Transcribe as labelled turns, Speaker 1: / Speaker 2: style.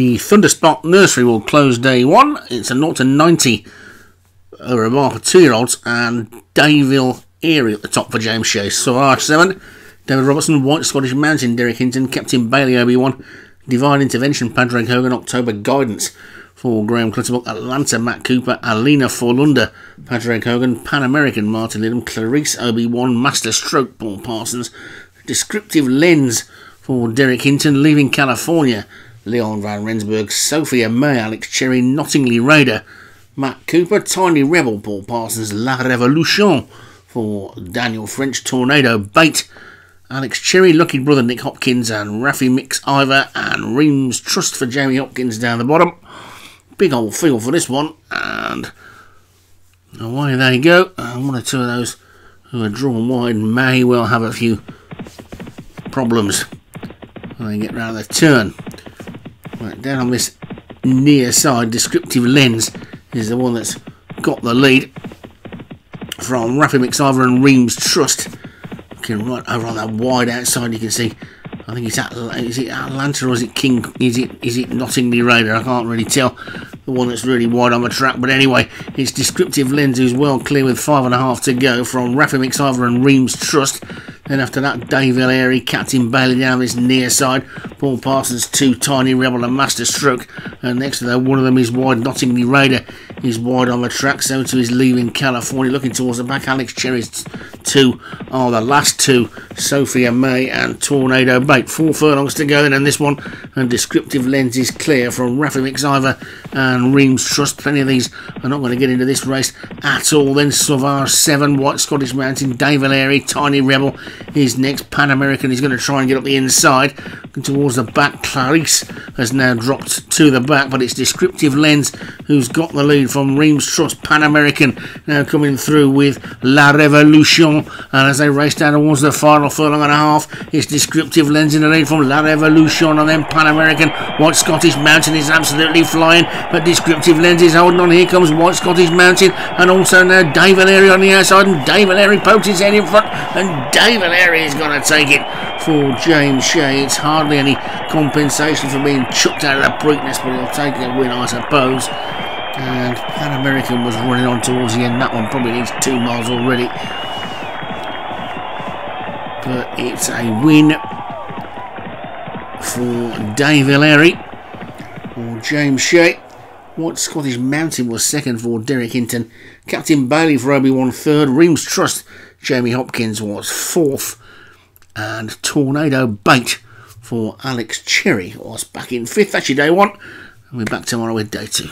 Speaker 1: The Thunderspark Nursery will close day one. It's a 0 to 90 over a bar for two year olds, and Dayville Airy at the top for James Shea. Sauvage 7, David Robertson, White Scottish Mountain, Derek Hinton, Captain Bailey Obi Wan, Divine Intervention, Padraig Hogan, October Guidance for Graham Clutterbuck, Atlanta, Matt Cooper, Alina Forlunda, Padraig Hogan, Pan American, Martin Lidham, Clarice Obi Wan, Master Stroke, Paul Parsons, Descriptive Lens for Derek Hinton, Leaving California, Leon Van Rensburg, Sophia May, Alex Cherry, Nottingley Raider, Matt Cooper, Tiny Rebel, Paul Parsons, La Revolution for Daniel French, Tornado Bait, Alex Cherry, Lucky Brother Nick Hopkins, and Raffy McIver, and Reams Trust for Jamie Hopkins down the bottom. Big old feel for this one, and away they go. Uh, one or two of those who are drawn wide may well have a few problems when they get round the turn. Right, down on this near side, descriptive lens is the one that's got the lead from Raffy McIver and Reams Trust. Looking right over on that wide outside, you can see. I think it's at, is it Atlanta or is it King? Is it is it Nottingley Raider? I can't really tell. The one that's really wide on the track, but anyway, it's descriptive lens who's well clear with five and a half to go from Raffy McIver and Reams Trust. Then after that, Dave Airy, Captain Bailey down his near side. Paul Parsons, two Tiny Rebel and Master Stroke. And next to that, one of them is wide Nottingley Raider. He's wide on the track, so to his leaving California. Looking towards the back, Alex Cherry's two are the last two. Sophia May and Tornado Bait. Four furlongs to go then, and this one. And descriptive lens is clear from Raffy McIver and Reams Trust. Plenty of these are not going to get into this race at all. Then Sauvage 7, White Scottish Mountain, Dave Valeri, Tiny Rebel. His next Pan American is going to try and get up the inside. Towards the back, Clarice has now dropped to the back, but it's Descriptive Lens who's got the lead from Reams Trust Pan American now coming through with La Revolution. And as they race down towards the final furlong and a half, it's Descriptive Lens in the lead from La Revolution and then Pan American. White Scottish Mountain is absolutely flying, but Descriptive Lens is holding on. Here comes White Scottish Mountain and also now Dave Airy on the outside, and Dave Airy pokes his head in front, and Dave Airy is going to take it for James Shea. It's hardly any compensation for being chucked out of the Preakness, but he'll take a win, I suppose. And Pan American was running on towards the end. That one probably needs two miles already. But it's a win for Dave Airy or James Shea. White Scottish Mountain was second for Derek Hinton. Captain Bailey for Obi-Wan third. Reams Trust, Jamie Hopkins was fourth. And Tornado Bait for Alex Cherry was back in fifth. That's your day one. And we're back tomorrow with day two.